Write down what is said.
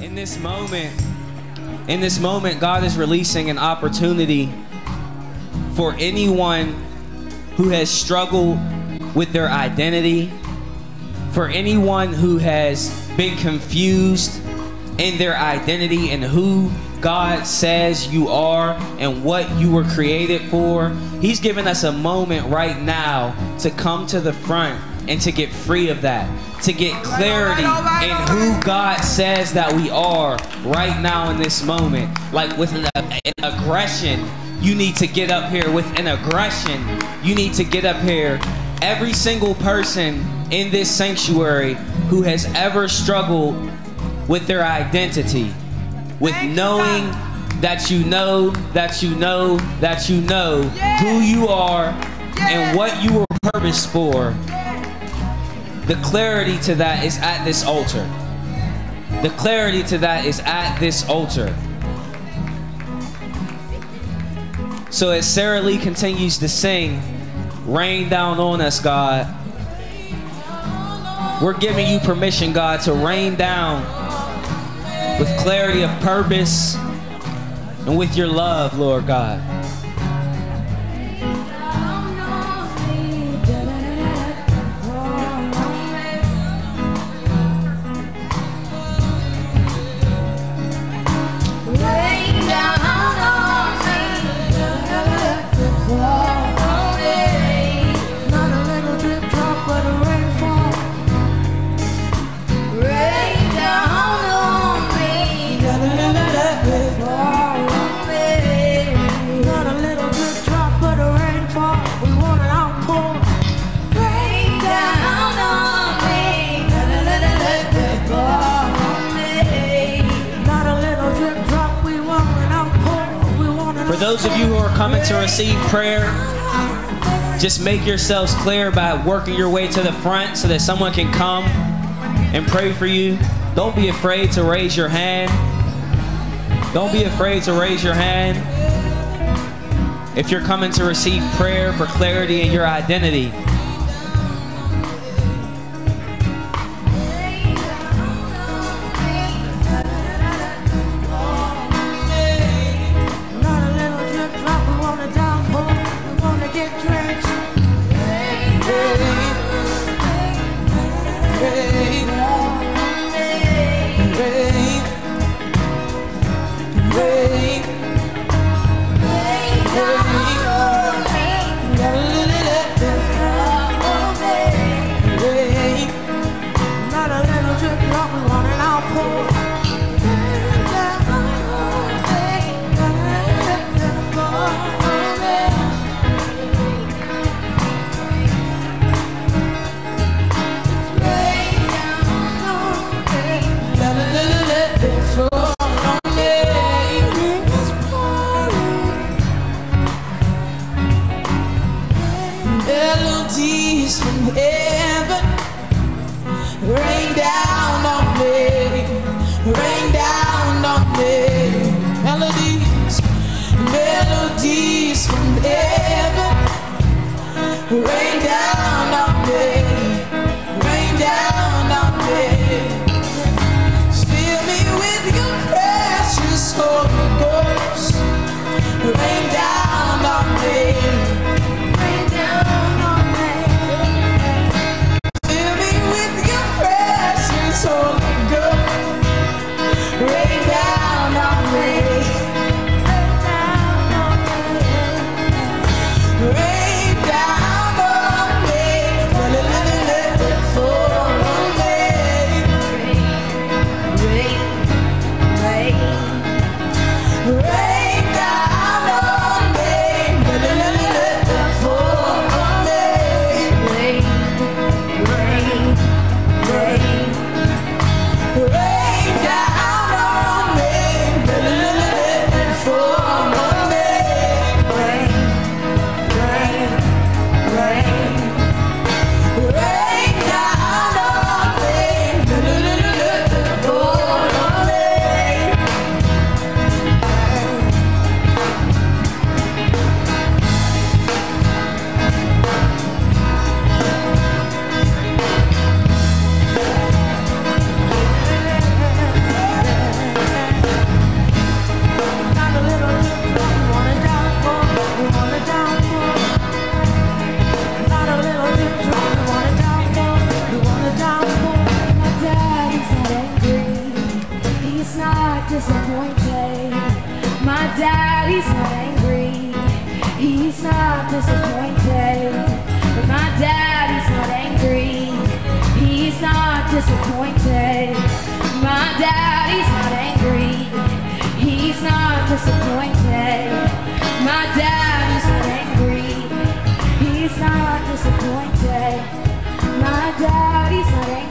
In this moment, in this moment, God is releasing an opportunity for anyone who has struggled with their identity, for anyone who has been confused in their identity and who God says you are and what you were created for. He's given us a moment right now to come to the front and to get free of that, to get clarity in who God says that we are right now in this moment. Like with an, uh, an aggression, you need to get up here. With an aggression, you need to get up here. Every single person in this sanctuary who has ever struggled with their identity, with knowing that you know, that you know, that you know who you are and what you were purposed for. The clarity to that is at this altar. The clarity to that is at this altar. So as Sarah Lee continues to sing, Rain down on us, God. We're giving you permission, God, to rain down with clarity of purpose and with your love, Lord God. Those of you who are coming to receive prayer, just make yourselves clear by working your way to the front so that someone can come and pray for you. Don't be afraid to raise your hand. Don't be afraid to raise your hand. If you're coming to receive prayer for clarity in your identity, melodies from heaven. Disappointed. But my daddy's not angry. He's not disappointed. My daddy's not angry. He's not disappointed. My daddy's not angry. He's not disappointed. My daddy's not angry.